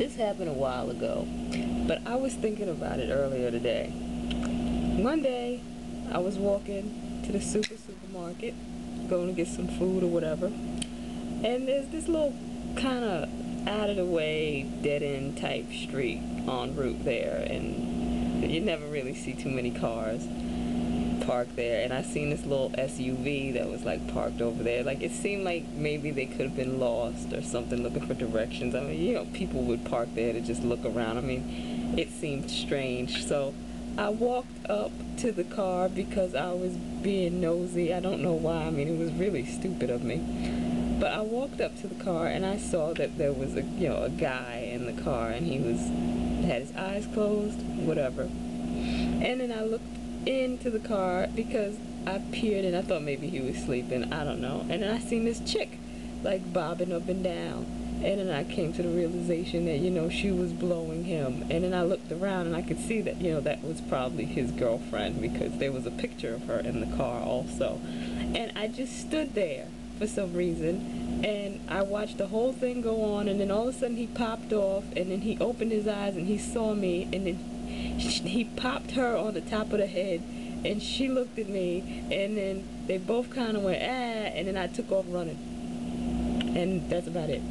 This happened a while ago, but I was thinking about it earlier today. One day, I was walking to the super supermarket, going to get some food or whatever, and there's this little kind of out of the way dead end type street en route there, and you never really see too many cars parked there and I seen this little SUV that was like parked over there. Like it seemed like maybe they could have been lost or something looking for directions. I mean you know people would park there to just look around. I mean it seemed strange. So I walked up to the car because I was being nosy. I don't know why. I mean it was really stupid of me. But I walked up to the car and I saw that there was a you know a guy in the car and he was had his eyes closed whatever. And then I looked into the car because I peered and I thought maybe he was sleeping. I don't know. And then I seen this chick like bobbing up and down. And then I came to the realization that, you know, she was blowing him. And then I looked around and I could see that, you know, that was probably his girlfriend because there was a picture of her in the car also. And I just stood there for some reason and I watched the whole thing go on and then all of a sudden he popped off and then he opened his eyes and he saw me and then he popped her on the top of the head and she looked at me and then they both kind of went ah and then I took off running. And that's about it